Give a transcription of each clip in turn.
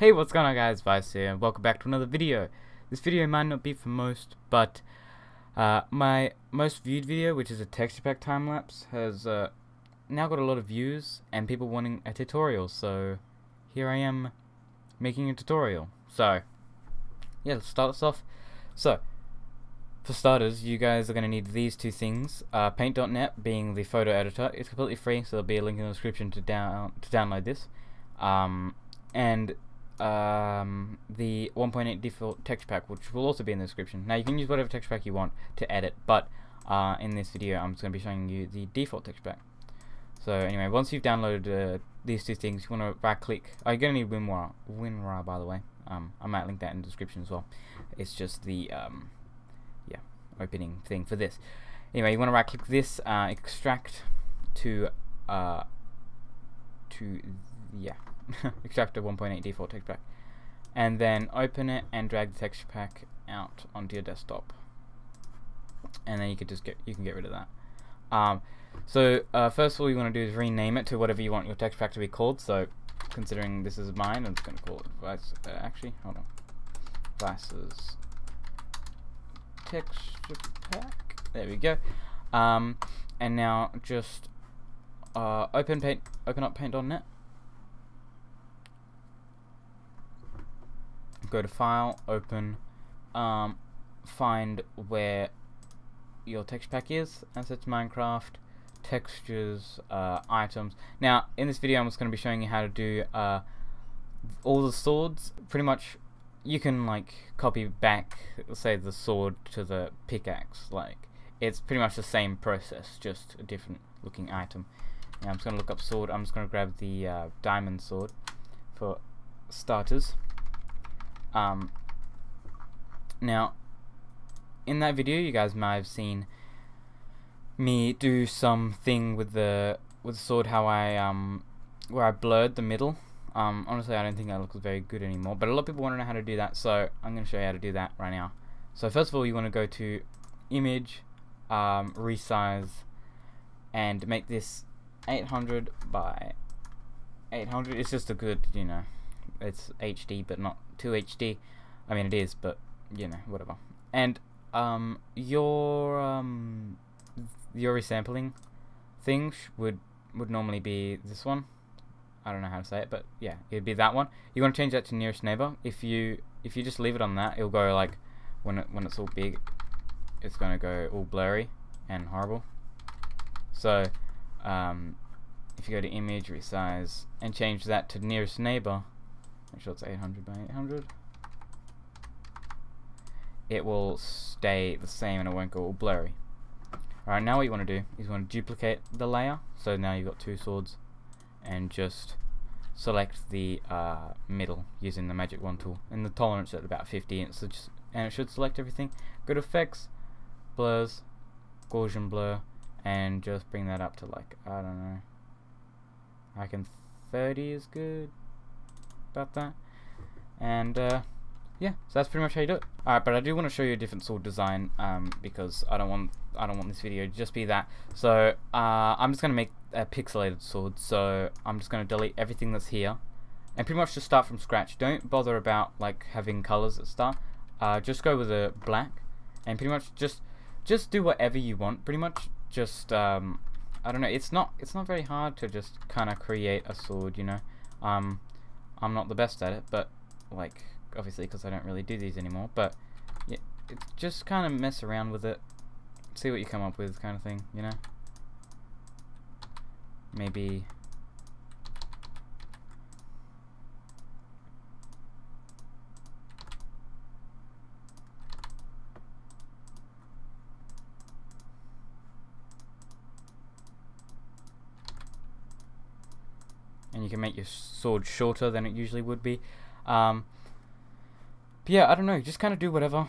Hey, what's going on guys, Vice here, and welcome back to another video. This video might not be for most, but uh, my most viewed video, which is a texture pack time-lapse, has uh, now got a lot of views, and people wanting a tutorial, so here I am making a tutorial. So, yeah, let's start this off. So, for starters, you guys are going to need these two things. Uh, Paint.net being the photo editor. It's completely free, so there'll be a link in the description to down to download this. Um, and um, the 1.8 default texture pack, which will also be in the description. Now you can use whatever texture pack you want to edit, but uh, in this video I'm just going to be showing you the default texture pack. So anyway, once you've downloaded uh, these two things, you want to right click. Oh, you're going to need WinRAR, WinRAR by the way. Um, I might link that in the description as well. It's just the um, yeah opening thing for this. Anyway, you want to right click this, uh, extract to uh, to yeah extract a 1.8 default texture pack and then open it and drag the texture pack out onto your desktop. And then you can just get you can get rid of that. Um, so uh, first of all you want to do is rename it to whatever you want your texture pack to be called. So considering this is mine I'm just going to call it Vice uh, actually hold on. Vice's texture pack. There we go. Um, and now just uh, open paint open up paint.net go to file open um, find where your texture pack is such Minecraft textures uh, items. Now in this video I'm just going to be showing you how to do uh, all the swords. Pretty much you can like copy back say the sword to the pickaxe like it's pretty much the same process just a different looking item. Now I'm just going to look up sword. I'm just going to grab the uh, diamond sword for starters um, now, in that video, you guys might have seen me do something with the with the sword, how I um where I blurred the middle. Um, honestly, I don't think that looks very good anymore. But a lot of people want to know how to do that, so I'm going to show you how to do that right now. So first of all, you want to go to Image, um, Resize, and make this 800 by 800. It's just a good, you know, it's HD but not 2 HD. I mean it is, but you know, whatever. And um, your um, your resampling thing would would normally be this one. I don't know how to say it, but yeah, it'd be that one. You want to change that to nearest neighbor. If you if you just leave it on that, it'll go like when it when it's all big, it's gonna go all blurry and horrible. So um, if you go to image, resize, and change that to nearest neighbor, Make sure it's 800 by 800. It will stay the same and it won't go all blurry. Alright, now what you want to do is you want to duplicate the layer. So now you've got two swords. And just select the uh, middle using the magic wand tool. And the tolerance at about 50 and, just, and it should select everything. Go to effects, blurs, Gaussian blur, and just bring that up to like, I don't know. I can 30 is good about that. And uh, yeah, so that's pretty much how you do it. Alright, but I do want to show you a different sword design um, because I don't want I don't want this video to just be that. So uh, I'm just gonna make a pixelated sword. So I'm just gonna delete everything that's here and pretty much just start from scratch. Don't bother about like having colors at start. Uh, just go with a black and pretty much just just do whatever you want. Pretty much just um, I don't know. It's not it's not very hard to just kind of create a sword. You know. Um, I'm not the best at it, but like obviously because I don't really do these anymore. But yeah, just kind of mess around with it, see what you come up with, kind of thing. You know, maybe. You can make your sword shorter than it usually would be. Um, but yeah, I don't know, just kind of do whatever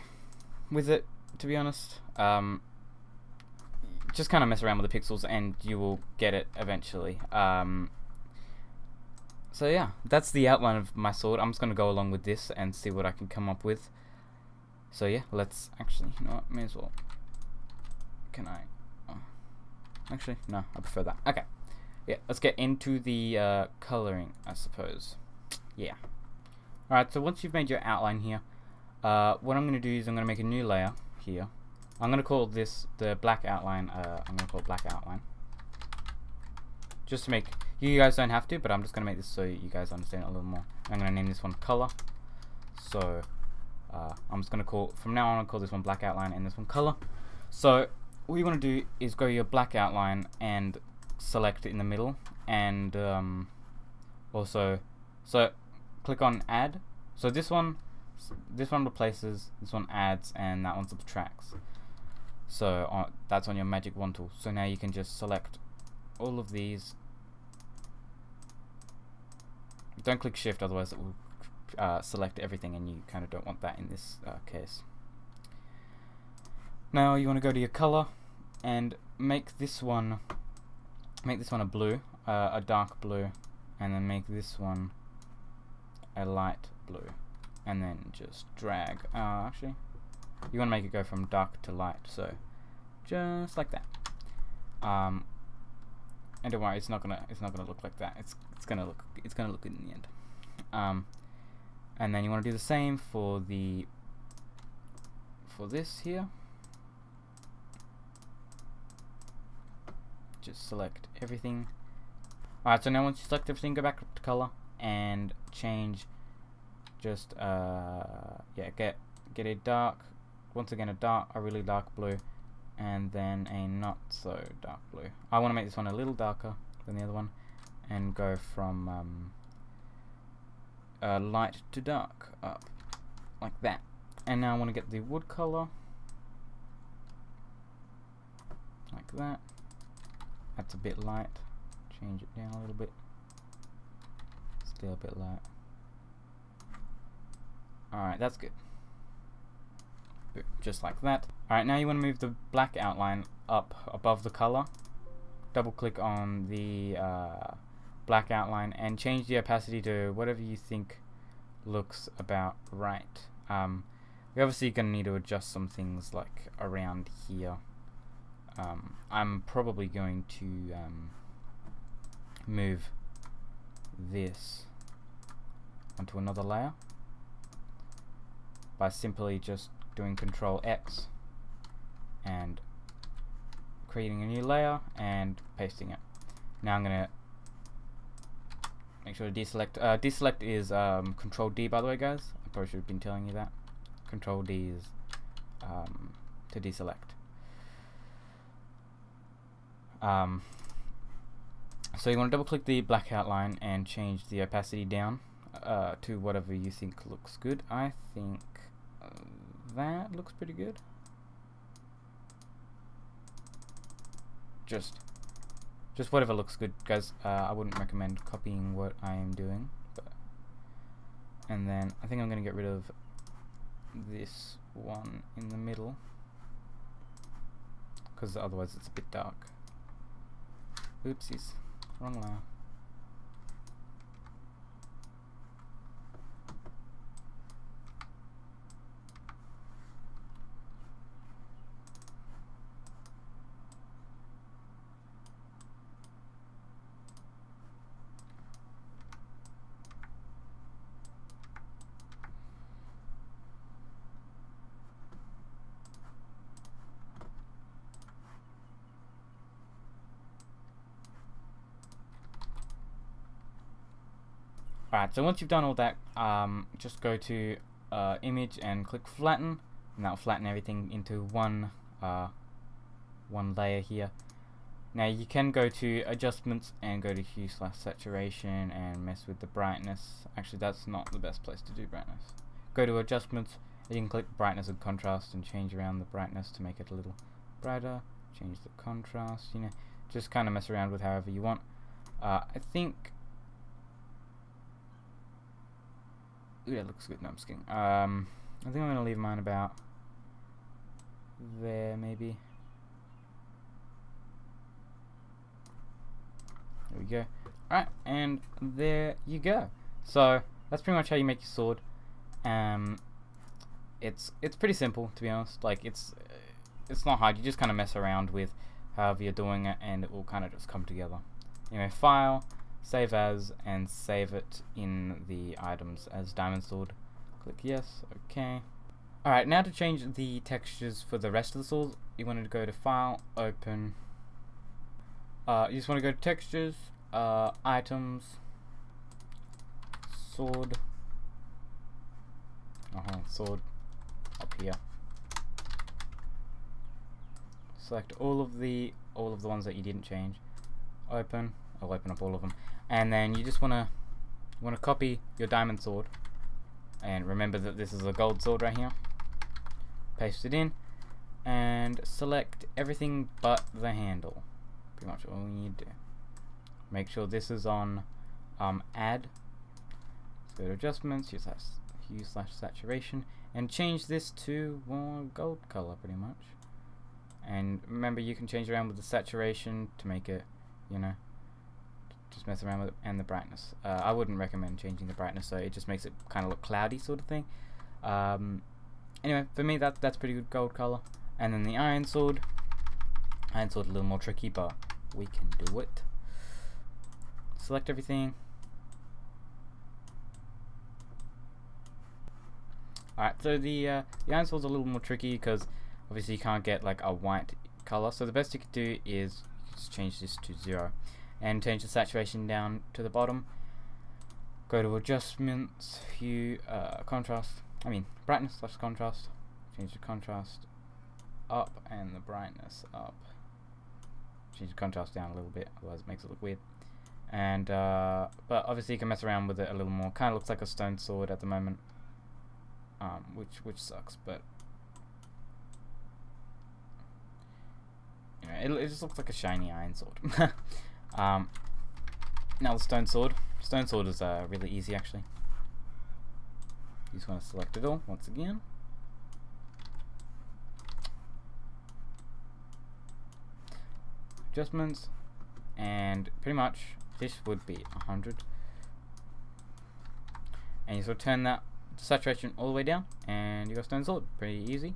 with it, to be honest. Um, just kind of mess around with the pixels and you will get it eventually. Um, so yeah, that's the outline of my sword. I'm just going to go along with this and see what I can come up with. So yeah, let's actually, you know what, may as well. Can I? Oh. Actually, no, I prefer that. Okay yeah, let's get into the uh, coloring, I suppose. Yeah. Alright, so once you've made your outline here, uh, what I'm going to do is I'm going to make a new layer here. I'm going to call this the black outline, uh, I'm going to call it black outline. Just to make, you guys don't have to, but I'm just going to make this so you guys understand it a little more. I'm going to name this one color. So, uh, I'm just going to call, from now on I'll call this one black outline and this one color. So, what you want to do is go your black outline and select in the middle and um, also so click on add. So this one this one replaces this one adds and that one subtracts. So uh, that's on your magic wand tool. So now you can just select all of these. Don't click shift otherwise it will uh, select everything and you kind of don't want that in this uh, case. Now you want to go to your color and make this one make this one a blue uh, a dark blue and then make this one a light blue and then just drag. Uh, actually you want to make it go from dark to light so just like that. Um, and don't worry it's not gonna it's not gonna look like that. It's it's gonna look it's gonna look good in the end. Um, and then you want to do the same for the for this here just select everything. Alright so now once you select everything go back to color and change just uh, yeah get get a dark once again a dark a really dark blue and then a not so dark blue. I want to make this one a little darker than the other one and go from um, uh, light to dark up like that. And now I want to get the wood color like that that's a bit light. Change it down a little bit. Still a bit light. Alright that's good. Just like that. Alright now you want to move the black outline up above the color. Double click on the uh, black outline and change the opacity to whatever you think looks about right. Um, you're obviously going to need to adjust some things like around here um, I'm probably going to um, move this onto another layer by simply just doing control X and creating a new layer and pasting it. Now I'm gonna make sure to deselect. Uh, deselect is um, control D by the way guys. I probably should have been telling you that. Control D is um, to deselect. Um, so you want to double click the black outline and change the opacity down uh, to whatever you think looks good. I think uh, that looks pretty good. Just just whatever looks good guys uh, I wouldn't recommend copying what I am doing but and then I think I'm gonna get rid of this one in the middle because otherwise it's a bit dark oopsies Wrong layer. Alright, so once you've done all that, um, just go to uh, image and click flatten, and that'll flatten everything into one uh, one layer here. Now you can go to adjustments and go to hue slash saturation and mess with the brightness. Actually that's not the best place to do brightness. Go to adjustments you can click brightness and contrast and change around the brightness to make it a little brighter. Change the contrast, you know, just kind of mess around with however you want. Uh, I think Ooh, that looks good. No, I'm just kidding. Um, I think I'm going to leave mine about there, maybe. There we go. Alright, and there you go. So, that's pretty much how you make your sword. Um, it's it's pretty simple, to be honest. Like, it's it's not hard. You just kind of mess around with however you're doing it, and it will kind of just come together. Anyway, file, save as, and save it in the items as diamond sword. Click yes, okay. Alright, now to change the textures for the rest of the swords, you want to go to File, Open. Uh, you just want to go to Textures, uh, Items, Sword. Uh huh, sword up here. Select all of the all of the ones that you didn't change. Open. I'll open up all of them, and then you just wanna want to copy your diamond sword and remember that this is a gold sword right here. Paste it in and select everything but the handle. Pretty much all you need to do. Make sure this is on um, add. Go to adjustments use slash, hue slash saturation and change this to one gold color pretty much. And remember you can change around with the saturation to make it you know just mess around with it and the brightness. Uh, I wouldn't recommend changing the brightness, so it just makes it kind of look cloudy, sort of thing. Um, anyway, for me, that that's pretty good gold color. And then the iron sword. Iron sword a little more tricky, but we can do it. Select everything. Alright, so the, uh, the iron sword's a little more tricky because obviously you can't get like a white color. So the best you could do is just change this to zero and change the saturation down to the bottom. Go to adjustments, hue, uh, contrast, I mean brightness slash contrast. Change the contrast up and the brightness up. Change the contrast down a little bit, otherwise it makes it look weird. And uh, but obviously you can mess around with it a little more. Kind of looks like a stone sword at the moment, um, which which sucks, but it, it just looks like a shiny iron sword. Um, now the stone sword. Stone sword is uh, really easy actually. You just want to select it all once again. Adjustments, and pretty much this would be 100. And you sort of turn that saturation all the way down, and you got stone sword. Pretty easy.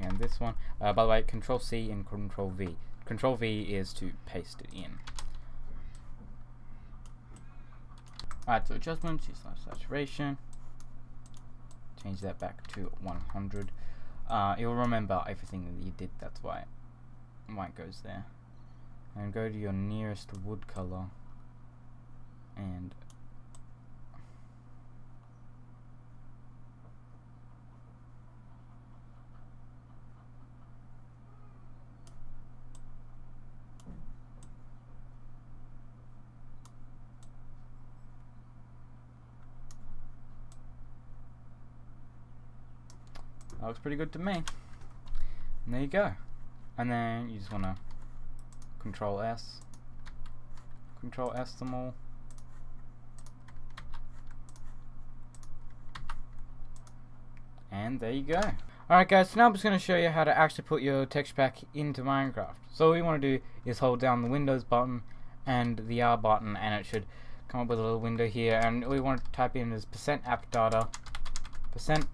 And this one, uh, by the way, Control C and Control V. Control V is to paste it in. Alright, so adjustments, use saturation. Change that back to 100. Uh, it will remember everything that you did, that's why, it goes there. And go to your nearest wood color and That looks pretty good to me. And there you go. And then you just want to Control S. Control S them all. And there you go. Alright guys, so now I'm just going to show you how to actually put your texture pack into Minecraft. So all you want to do is hold down the Windows button and the R button and it should come up with a little window here and all you want to type in is percent app data percent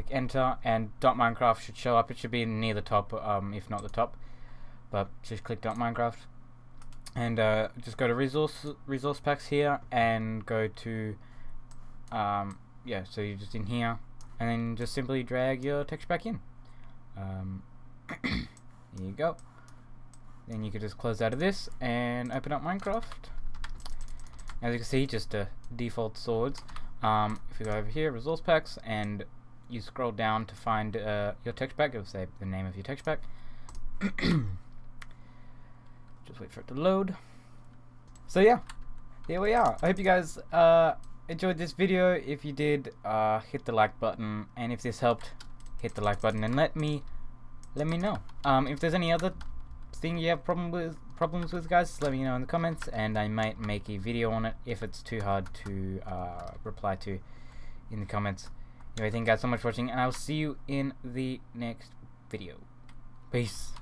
click enter and dot .minecraft should show up. It should be near the top um, if not the top. But just click Dot .minecraft. And uh, just go to resource resource packs here and go to um, yeah so you're just in here. And then just simply drag your texture back in. Um, here you go. Then you can just close out of this and open up Minecraft. As you can see just uh, default swords. Um, if you go over here resource packs and you scroll down to find uh, your text pack, it'll say the name of your text pack. Just wait for it to load. So yeah, here we are. I hope you guys uh, enjoyed this video. If you did, uh, hit the like button, and if this helped, hit the like button and let me let me know. Um, if there's any other thing you have problem with problems with, guys, let me know in the comments, and I might make a video on it if it's too hard to uh, reply to in the comments. Anyway, thank you guys so much for watching, and I'll see you in the next video. Peace.